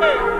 Hey!